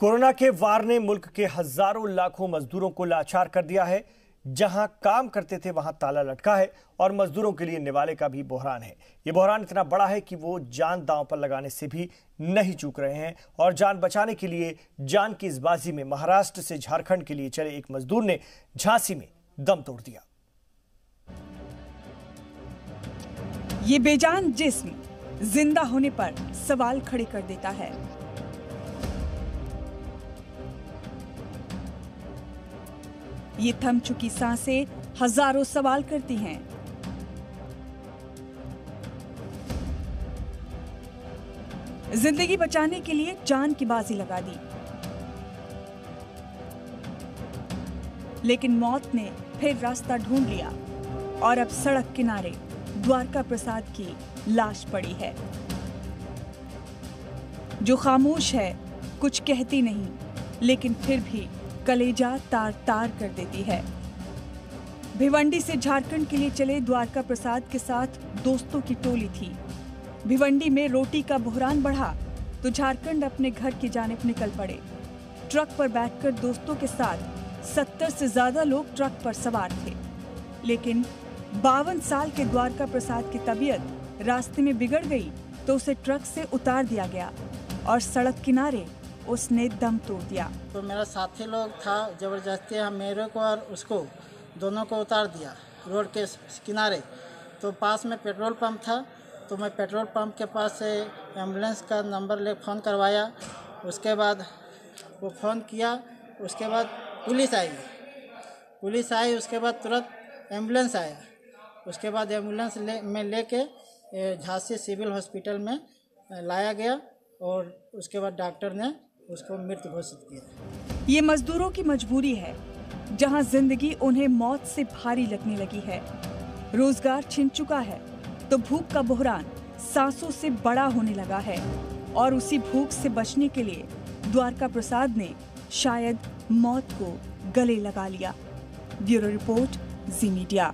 Corona के वार ने मुल्क के हज़ारों लाखों मजदूरों को लाचार कर दिया है। जहाँ काम करते थे, वहाँ ताला लटका है और मजदूरों के लिए निवाले का भी बहरान है। ये बहरान इतना बड़ा है कि वो जान दांव पर लगाने से भी नहीं चूक रहे हैं और जान बचाने के लिए, जान की इस बाजी में महाराष्ट्र से झारखंड के लिए चले एक मजदूर ने झांसी में दम तोड़ दिया। ये बेजान जिस्म ज़िंदा होने पर सवाल खड़े कर देता है। ये थम चुकी साँसें हज़ारों सवाल करती हैं। ज़िंदगी बचाने के लिए जान की बाजी लगा दी। लेकिन मौत ने फिर रास्ता ढूंढ लिया और अब सड़क किनारे द्वारका प्रसाद की लाश पड़ी है। जो खामोश है, कुछ कहती नहीं, लेकिन फिर भी कलेजा तार तार कर देती है। भिवंडी से झारखंड के लिए चले द्वारका प्रसाद के साथ दोस्तों की टोली थी। भिवंडी में रोटी का बहरान बढ़ा तो झारखंड अपने घर की जानिब निकल पड़े। ट्रक पर बैठकर दोस्तों के साथ सत्तर से ज़्यादा लोग ट्रक पर सवार थे। लेकिन बावन साल के द्वारका प्रसाद की तबीयत रास्ते में बिगड़ गई तो उसे ट्रक से उतार दिया गया और सड़क किनारे उसने दम तोड़ दिया। तो मेरा साथी लोग था, ज़बरदस्ती हम मेरे को और उसको दोनों को उतार दिया रोड के किनारे। तो पास में पेट्रोल पंप था तो मैं पेट्रोल पंप के पास से एंबुलेंस का नंबर ले फ़ोन करवाया। उसके बाद वो फ़ोन किया, उसके बाद पुलिस आई। पुलिस आई, उसके बाद तुरंत एंबुलेंस आया। उसके बाद एंबुलेंस ले, में लेके झांसी सिविल हॉस्पिटल में लाया गया और उसके बाद डॉक्टर ने उसको मृत घोषित किया। ये मजदूरों की मजबूरी है, जहाँ ज़िंदगी उन्हें मौत से भारी लगने लगी है। रोज़गार छिन चुका है तो भूख का बहरान सांसों से बड़ा होने लगा है और उसी भूख से बचने के लिए द्वारका प्रसाद ने शायद मौत को गले लगा लिया। Bureau report, Zee media.